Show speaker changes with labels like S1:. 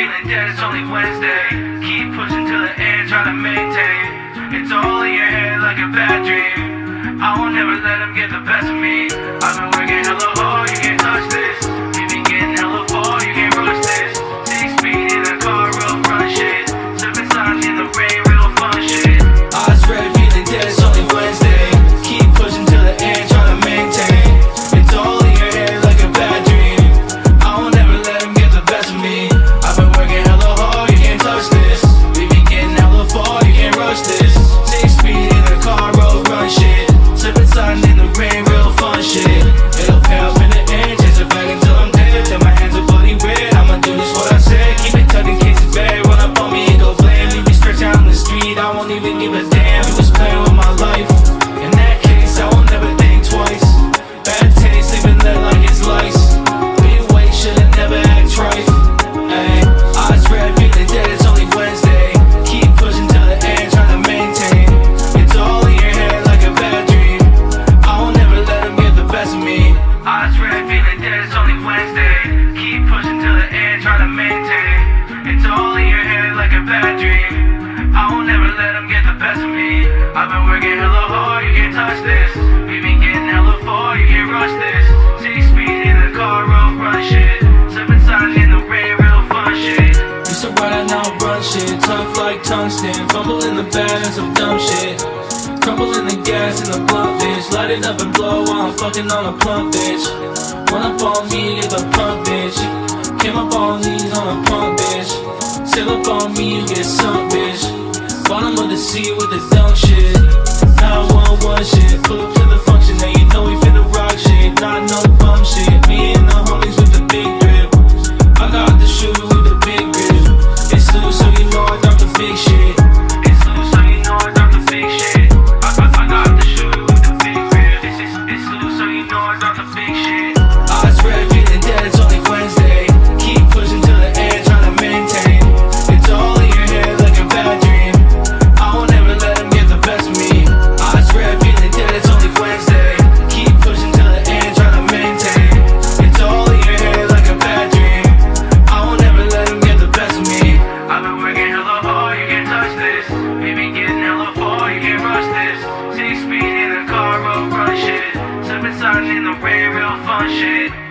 S1: feeling dead, it's only Wednesday. Keep pushing till the end, try to maintain. It's all in your head like a bad dream. I won't never let them get the best of me. Like a bad dream. I won't never let them get the best of me. I've been working hella hard, you can't touch this. We've been getting hella far, you can't rush this. Six speed in the car, road run shit. Seven signs in the rain, real fun shit. Used to ride and now run shit, tough like tungsten. Fumble in the bag some dumb shit. Crumble in the gas in the blunt, bitch. Light it up and blow while I'm fucking on a plump, bitch. Run up on me, get the pump, bitch. Came up on these on a pump, bitch. Sail up on me, you get sunk, bitch. Bottom of the sea with the dumb shit. 911 shit. Pull up to the function, now you know we finna rock shit. Not no some real, real fun shit.